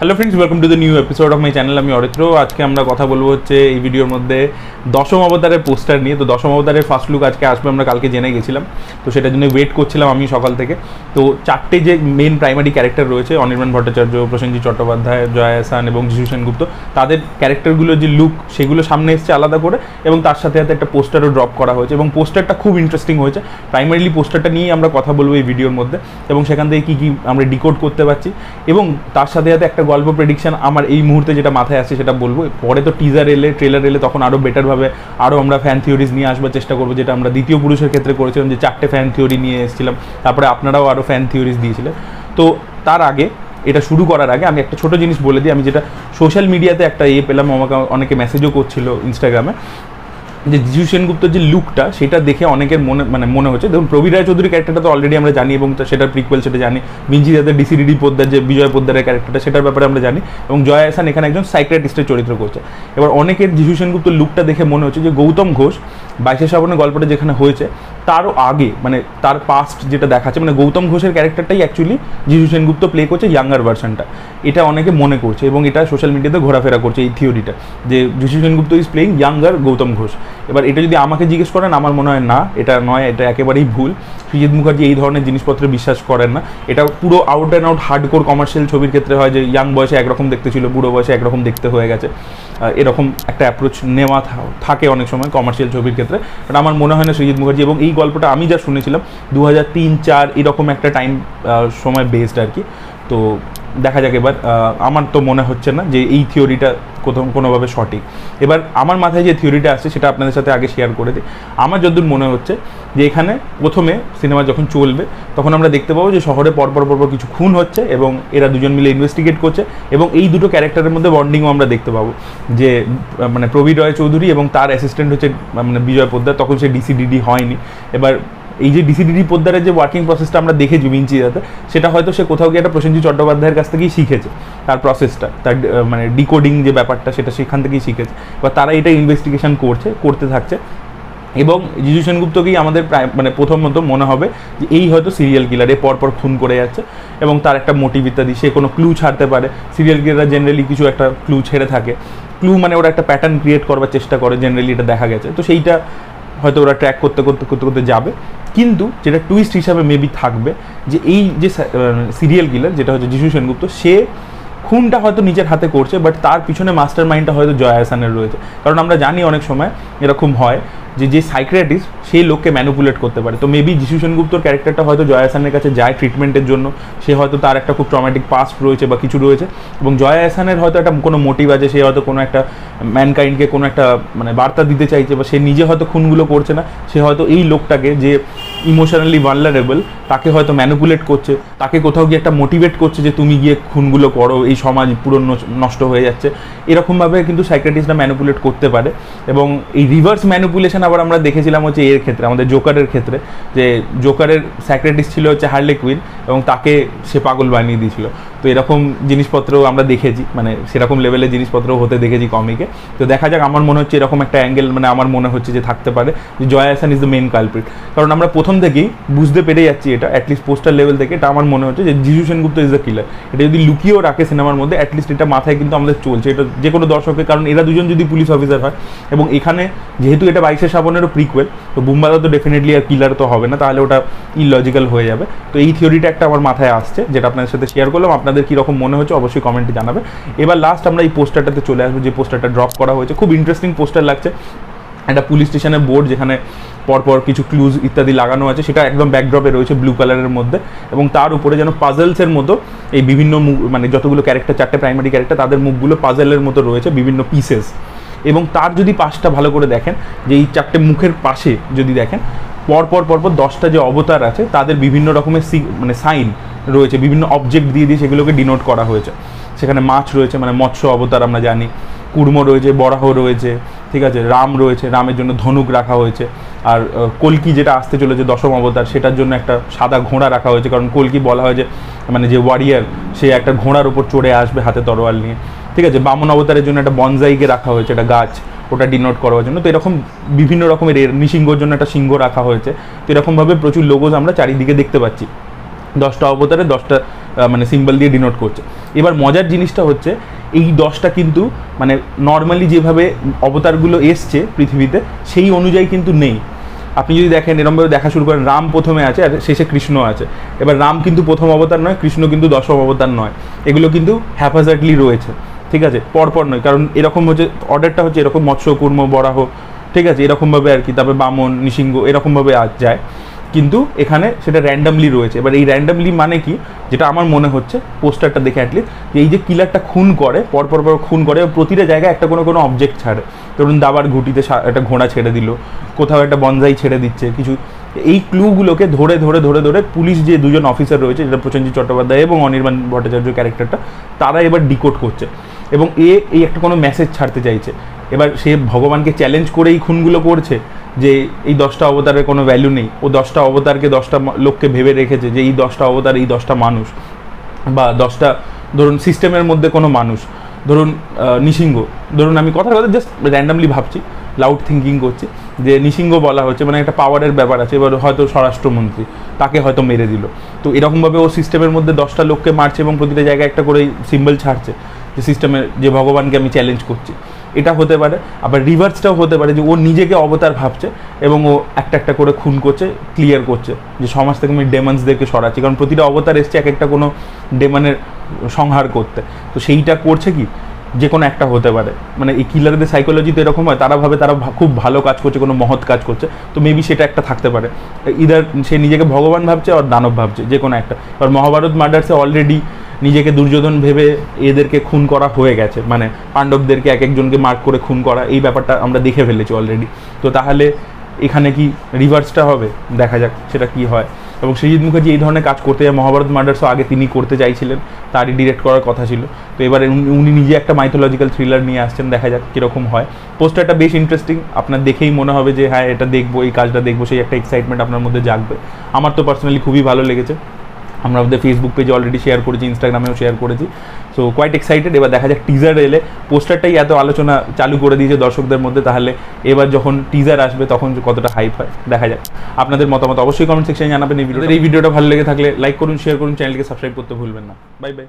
Hello friends welcome to the new episode of my channel আমি অরিত্র। আজকে আমরা কথা বলব হচ্ছে এই ভিডিওর মধ্যে দশম অবতারের পোস্টার নিয়ে। তো দশম অবতারের ফার্স্ট লুক আজকে আসবে, আমরা কালকে জেনে গেছিলাম। তো সেটার জন্য ওয়েট করছিলাম আমি সকাল থেকে। তো চারটে যে মেন প্রাইমারি ক্যারেক্টার রয়েছে, অনির্বাণ ভট্টাচার্য, প্রসেনজিৎ চট্টোপাধ্যায়, জয়া হাসান এবং যিশু সেনগুপ্ত, তাদের ক্যারেক্টারগুলোর যে লুক সেগুলো সামনে এসছে আলাদা করে এবং তার সাথে সাথে একটা পোস্টারও ড্রপ করা হয়েছে। এবং পোস্টারটা খুব ইন্টারেস্টিং হয়েছে। প্রাইমারিলি পোস্টারটা নিয়েই আমরা কথা বলব এই ভিডিওর মধ্যে। এবং সেখান থেকে কী কী আমরা ডিকোড করতে পারছি। এবং তার সাথে সাথে একটা গল্প প্রেডিকশন আমার এই মুহূর্তে যেটা মাথায় আসছে সেটা বলব। পরে তো টিজার এলে ট্রেলার এলে তখন আরও বেটারভাবে আরও আমরা ফ্যান থিওরিজ নিয়ে আসবার চেষ্টা করব, যেটা আমরা দ্বিতীয় পুরুষের ক্ষেত্রে করেছিলাম, যে চারটে ফ্যান থিওরি নিয়ে এসেছিলাম। তারপরে আপনারাও আরও ফ্যান থিওরিজ দিয়েছিলেন। তো তার আগে, এটা শুরু করার আগে আমি একটা ছোট জিনিস বলে দিই। আমি যেটা সোশ্যাল মিডিয়াতে একটা ইয়ে পেলাম, আমাকে অনেকে মেসেজও করছিল ইনস্টাগ্রামে যে জিজু সেনগুপ্তর যে লুকটা, সেটা দেখে অনেকের মনে মানে মনে হচ্ছে। ধরুন প্রবীর রায় চৌধুরী ক্যারেক্টারটা তো অলরেডি আমরা জানি এবং সেটার প্রিকুয়েল সেটা জানি। মিঞ্জি দাদের ডিসিডিডি পোদ্দার যে বিজয় পোদ্দারের ক্যারেক্টারটা সেটার ব্যাপারে আমরা জানি। এবং জয় হাসান এখানে একজন সাইক্রেটিস্টের চরিত্র করছে। এবার অনেকের জিজু সেনগুপ্তর লুকটা দেখে মনে হচ্ছে যে গৌতম ঘোষ বাইশে শ্রাবণের গল্পটা যেখানে হয়েছে, তারও আগে মানে তার পাস্ট যেটা দেখাচ্ছে মানে গৌতম ঘোষের ক্যারেক্টারটাই অ্যাকচুয়ালি যিশু সেনগুপ্ত প্লে করছে ইয়াঙ্গার ভার্সনটা এটা অনেকে মনে করছে এবং এটা সোশ্যাল মিডিয়াতে ঘোরাফেরা করছে এই থিওরিটা যে Jishu Sengupta is playing younger Gautam Ghosh. এবার এটা যদি আমাকে জিজ্ঞেস করেন, আমার মনে হয় না, এটা নয়, এটা একেবারেই ভুল। সুজিত মুখার্জি এই ধরনের জিনিসপত্রে বিশ্বাস করেন না। এটা পুরো out and out hardcore commercial ছবির ক্ষেত্রে হয় যে ইয়াং বয়সে একরকম দেখতে ছিল, বুড়ো বয়সে একরকম দেখতে হয়ে গেছে। এরকম একটা অ্যাপ্রোচ নেওয়া থাকে অনেক সময় কমার্শিয়াল ছবির ক্ষেত্রে। বাট আমার মনে হয় না সুজিত মুখার্জি এবং এই গল্পটা আমি যা শুনেছিলাম দু হাজার তিন, চার এরকম একটা টাইম সময় বেসড আর কি। তো দেখা যাক এবার আমার তো মনে হচ্ছে না যে এই থিওরিটা কোথাও কোনোভাবে সঠিক। এবার আমার মাথায় যে থিওরিটা আসছে, সেটা আপনাদের সাথে আগে শেয়ার করে দিই। আমার যতদূর মনে হচ্ছে যে এখানে প্রথমে সিনেমা যখন চলবে, তখন আমরা দেখতে পাবো যে শহরে পরপর পরপর কিছু খুন হচ্ছে এবং এরা দুজন মিলে ইনভেস্টিগেট করছে এবং এই দুটো ক্যারেক্টারের মধ্যে বন্ডিংও আমরা দেখতে পাবো। যে মানে প্রবীর রয় চৌধুরী এবং তার অ্যাসিস্ট্যান্ট হচ্ছে মানে বিজয় পোদ্দার, তখন সে ডিসিডিডি হয়নি। এবার এই যে ডিসিডিডি পোদ্দারের যে ওয়ার্কিং প্রসেসটা আমরা দেখেছি মিঞ্চিদাতে সেটা হয়তো সে কোথাও গিয়ে একটা প্রসেনজিৎ চট্টোপাধ্যায়ের কাছ থেকেই শিখেছে, তার প্রসেসটা তার মানে ডিকোডিং যে ব্যাপারটা, সেটা সেখান থেকেই শিখেছে। বা তারা এটা ইনভেস্টিগেশন করছে, করতে থাকছে। এবং জিজু সেনগুপ্তকেই আমাদের প্রায় মানে প্রথমত মনে হবে যে এই হয়তো সিরিয়াল কিলার এ পরপর খুন করে যাচ্ছে, এবং তার একটা মোটিভ ইত্যাদি, সে কোনো ক্লু ছাড়তে পারে। সিরিয়াল কিলাররা জেনারেলি কিছু একটা ক্লু ছেড়ে থাকে। ক্লু মানে ওরা একটা প্যাটার্ন ক্রিয়েট করবার চেষ্টা করে জেনারেলি এটা দেখা গেছে। তো সেইটা হয়তো ওরা ট্র্যাক করতে করতে করতে করতে যাবে। কিন্তু যেটা টুইস্ট হিসাবে মেবি থাকবে, যে এই যে সিরিয়াল কিলার যেটা হচ্ছে যিশু সেনগুপ্ত, সে খুনটা হয়তো নিজের হাতে করছে বাট তার পিছনে মাস্টার মাইন্ডটা হয়তো জয়া হাসানের রয়েছে। কারণ আমরা জানি অনেক সময় এরকম হয় যে যে সাইক্রেটিস্ট সেই লোককে ম্যানুপুলেট করতে পারে। তো মেবি যিশু সেনগুপ্তর ক্যারেক্টারটা হয়তো জয়া হাসানের কাছে যায় ট্রিটমেন্টের জন্য। সে হয়তো তার একটা খুব ট্রমেটিক পাস্ট রয়েছে বা কিছু রয়েছে। এবং জয়া হাসানের হয়তো একটা কোনো মোটিভ আছে, সে হয়তো কোনো একটা ম্যানকাইন্ডকে কোনো একটা মানে বার্তা দিতে চাইছে বা সে নিজে হয়তো খুনগুলো করছে না। সে হয়তো এই লোকটাকে যে emotionally vulnerable তাকে হয়তো ম্যানুপুলেট করছে, তাকে কোথাও গিয়ে একটা মোটিভেট করছে যে তুমি গিয়ে খুনগুলো করো, এই সমাজ পুরো নষ্ট হয়ে যাচ্ছে। এরকমভাবে কিন্তু সাইক্রেটিস্টরা ম্যানুপুলেট করতে পারে এবং এই রিভার্স ম্যানুপুলেশন আবার আমরা দেখেছিলাম হচ্ছে এর ক্ষেত্রে, আমাদের জোকারের ক্ষেত্রে, যে জোকারের সাইক্রেটিস্ট ছিল হচ্ছে হার্লে কুইন এবং তাকে সে পাগল বানিয়ে দিয়েছিল। তো এরকম জিনিসপত্র আমরা দেখেছি মানে সেরকম লেভেলের জিনিসপত্র হতে দেখেছি কমিকে তো দেখা যাক, আমার মনে হচ্ছে এরকম একটা অ্যাঙ্গেল মানে আমার মনে হচ্ছে যে থাকতে পারে যে Jaya Hasan is the main culprit কারণ আমরা প্রথম থেকেই বুঝতে পেরে যাচ্ছি এটা অ্যাটলিস্ট পোস্টার লেভেল থেকে এটা আমার মনে হচ্ছে যে Jishu Sengupta is the killer এটা যদি লুকিয়েও রাখে সিনেমার মধ্যে অ্যাটলিস্ট এটা মাথায় কিন্তু আমাদের চলছে। এটা যে কোনো দর্শকের, কারণ এরা দুজন যদি পুলিশ অফিসার হয়, এবং এখানে যেহেতু এটা বাইশে শ্রাবণেরও প্রিকুয়েল তো বুম্বাদা তো ডেফিনেটলি আর কিলার তো হবে না, তাহলে ওটা ইলজিক্যাল হয়ে যাবে। তো এই থিওরিটা একটা আমার মাথায় আসছে, যেটা আপনাদের সাথে শেয়ার করলাম। আপনাদের কীরকম মনে হচ্ছে অবশ্যই কমেন্টে জানাবে। এবার লাস্ট আমরা এই পোস্টারটাতে চলে আসব, যে পোস্টারটা ড্রপ করা হয়েছে। খুব ইন্টারেস্টিং পোস্টার লাগছে। একটা পুলিশ স্টেশনের বোর্ড যেখানে পরপর কিছু ক্লুজ ইত্যাদি লাগানো আছে, সেটা একদম ব্যাকড্রপে রয়েছে ব্লু কালারের মধ্যে এবং তার উপরে যেন পাজেলসের মতো এই বিভিন্ন মানে যতগুলো ক্যারেক্টার চারটে প্রাইমারি ক্যারেক্টার তাদের মুখগুলো পাজেলের মতো রয়েছে বিভিন্ন পিসেস এবং তার যদি পাশটা ভালো করে দেখেন, যে এই চারটে মুখের পাশে যদি দেখেন, পরপর পরপর দশটা যে অবতার আছে, তাদের বিভিন্ন রকমের সি মানে সাইন রয়েছে, বিভিন্ন অবজেক্ট দিয়ে দিয়ে সেগুলোকে ডিনোট করা হয়েছে। সেখানে মাছ রয়েছে মানে মৎস্য অবতার আমরা জানি কুর্ম রয়েছে, বরাহ রয়েছে, ঠিক আছে, রাম রয়েছে, রামের জন্য ধনুক রাখা হয়েছে, আর কলকি যেটা আসতে চলেছে দশম অবতার, সেটার জন্য একটা সাদা ঘোড়া রাখা হয়েছে, কারণ কলকি বলা হয় যে মানে যে ওয়ারিয়ার সে একটা ঘোড়ার উপর চড়ে আসবে হাতে তরোয়াল নিয়ে, ঠিক আছে, বামন অবতারের জন্য একটা বনজাইকে রাখা হয়েছে, একটা গাছ, ওটা ডিনোট করার জন্য, তো এরকম বিভিন্ন রকমের নৃসিংহর জন্য একটা সিংহ রাখা হয়েছে, তো এরকমভাবে প্রচুর লোগোজ আমরা চারিদিকে দেখতে পাচ্ছি, দশটা অবতারে দশটা মানে সিম্বল দিয়ে ডিনোট করছে। এবার মজার জিনিসটা হচ্ছে এই দশটা কিন্তু মানে নর্মালি যেভাবে অবতারগুলো এসছে পৃথিবীতে, সেই অনুযায়ী কিন্তু নেই। আপনি যদি দেখেন এরমভাবে দেখা শুরু করেন, রাম প্রথমে আছে আর শেষে কৃষ্ণ আছে। এবার রাম কিন্তু প্রথম অবতার নয়, কৃষ্ণ কিন্তু দশম অবতার নয়। এগুলো কিন্তু হ্যাপাজার্টলি রয়েছে, ঠিক আছে? পরপর নয়, কারণ এরকম হচ্ছে অর্ডারটা হচ্ছে এরকম মৎস্য, কুর্ম, বরাহ, ঠিক আছে? এরকমভাবে আর কি, তারপরে বামন, নিসিংহ এরকমভাবে যায়। কিন্তু এখানে সেটা র্যান্ডামলি রয়েছে। এবার এই র্যান্ডামলি মানে কি? যেটা আমার মনে হচ্ছে, পোস্টারটা দেখে অ্যাটলিস্ট যে এই যে কিলারটা খুন করে, পরপর পর খুন করে প্রতিটা জায়গায় একটা কোনো কোনো অবজেক্ট ছাড়ে। ধরুন দাবার ঘুটিতে একটা ঘোড়া ছেড়ে দিল, কোথাও একটা বনজাই ছেড়ে দিচ্ছে, কিছু। এই ক্লুগুলোকে ধরে ধরে ধরে ধরে পুলিশ যে দুজন অফিসার রয়েছে, যেটা প্রসেনজিৎ চট্টোপাধ্যায় এবং অনির্বাণ ভট্টাচার্য ক্যারেক্টারটা তারা এবার ডিকোড করছে। এবং এ, এই একটা কোনো মেসেজ ছাড়তে চাইছে। এবার সে ভগবানকে চ্যালেঞ্জ করে এই খুনগুলো করছে। যে এই দশটা অবতারের কোনো ভ্যালু নেই। ও দশটা অবতারকে দশটা লোককে ভেবে রেখেছে যে এই দশটা অবতার, এই দশটা মানুষ বা দশটা, ধরুন সিস্টেমের মধ্যে কোনো মানুষ, ধরুন নিসিংহ ধরুন আমি কথার কথা জাস্ট র্যান্ডামলি ভাবছি লাউড থিঙ্কিং করছি, যে নিসিংহ বলা হচ্ছে মানে একটা পাওয়ারের ব্যাপার আছে, এবার হয়তো স্বরাষ্ট্রমন্ত্রী, তাকে হয়তো মেরে দিল। তো এরকমভাবে ও সিস্টেমের মধ্যে দশটা লোককে মারছে এবং প্রতিটা জায়গায় একটা করে সিম্বল ছাড়ছে। যে সিস্টেমের যে ভগবানকে আমি চ্যালেঞ্জ করছি। এটা হতে পারে, আবার রিভার্সটাও হতে পারে যে ও নিজেকে অবতার ভাবছে এবং ও একটা একটা করে খুন করছে ক্লিয়ার করছে যে সমাজ থেকে আমি ডেমন্সদেরকে সরাচ্ছি। কারণ প্রতিটা অবতার এসছে এক একটা কোনো ডেমানের সংহার করতে। তো সেইটা করছে কি? যে কোনো একটা হতে পারে। মানে এই কিলারদের সাইকোলজি তো এরকম হয়, তারা ভাবে তারা খুব ভালো কাজ করছে, কোনো মহৎ কাজ করছে। তো মেবি সেটা একটা থাকতে পারে। ইদার সে নিজেকে ভগবান ভাবছে আর দানব ভাবছে যে কোনো একটা। এবার মহাভারত মার্ডার্সে অলরেডি নিজেকে দুর্যোধন ভেবে এদেরকে খুন করা হয়ে গেছে। মানে পাণ্ডবদেরকে এক একজনকে মার্ক করে খুন করা, এই ব্যাপারটা আমরা দেখে ফেলেছি অলরেডি তো তাহলে এখানে কি রিভার্সটা হবে? দেখা যাক সেটা কি হয়। এবং সৃজিৎ মুখার্জি এই ধরনের কাজ করতে যায়, মহাভারত মার্ডার্সও আগে তিনি করতে চাইছিলেন, তারই ডিরেক্ট করার কথা ছিল। তো এবারে উনি- নিজে একটা মাইথোলজিক্যাল থ্রিলার নিয়ে আসছেন, দেখা যাক কীরকম হয়। পোস্টারটা বেশ ইন্টারেস্টিং আপনার দেখেই মনে হবে যে হ্যাঁ এটা দেখব, এই কাজটা দেখব, সেই একটা এক্সাইটমেন্ট আপনার মধ্যে জাগবে। আমার তো পার্সোনালি খুবই ভালো লেগেছে। আমরা আমাদের ফেসবুক পেজে অলরেডি শেয়ার করেছি ইনস্টাগ্রামেও শেয়ার করেছি। সো কোয়াইট এক্সাইটেড এবার দেখা যাক টিজার এলে পোস্টারটাই এত আলোচনা চালু করে দিয়েছে দর্শকদের মধ্যে তাহলে এবার যখন টিজার আসবে তখন কতটা হাইপ হয় দেখা যাক। আপনাদের মতামত অবশ্যই কমেন্ট সেকশনে জানাবেন এই ভিডিওটা। এই ভিডিওটা ভালো লেগে থাকলে লাইক করুন শেয়ার করুন চ্যানেলকে সাবস্ক্রাইব করতে ভুলবেন না। Bye bye